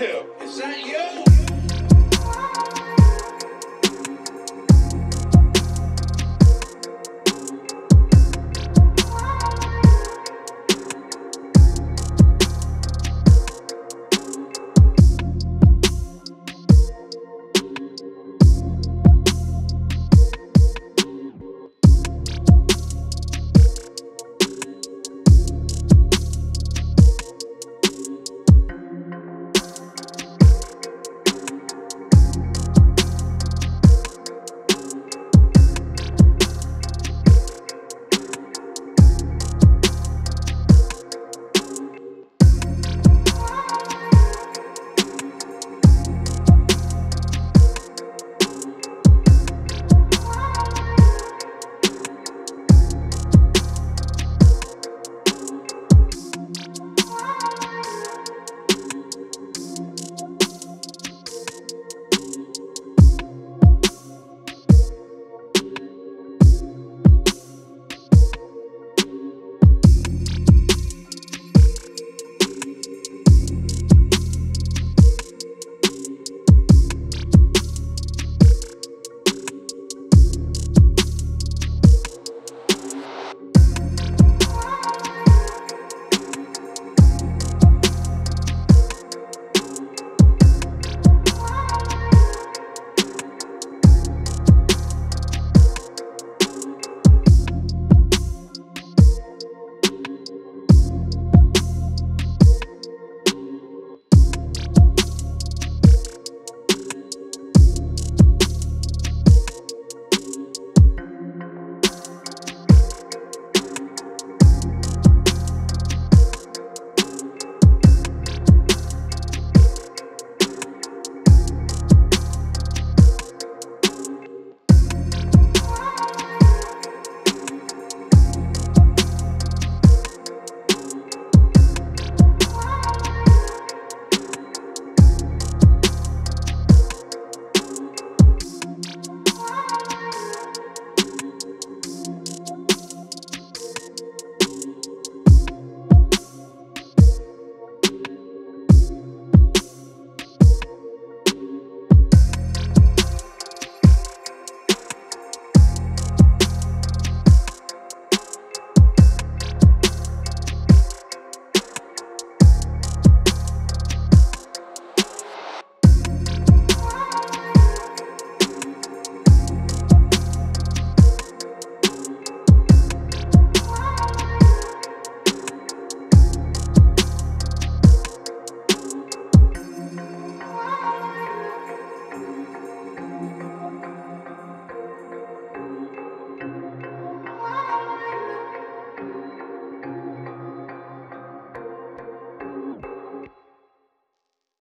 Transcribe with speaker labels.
Speaker 1: Is that you?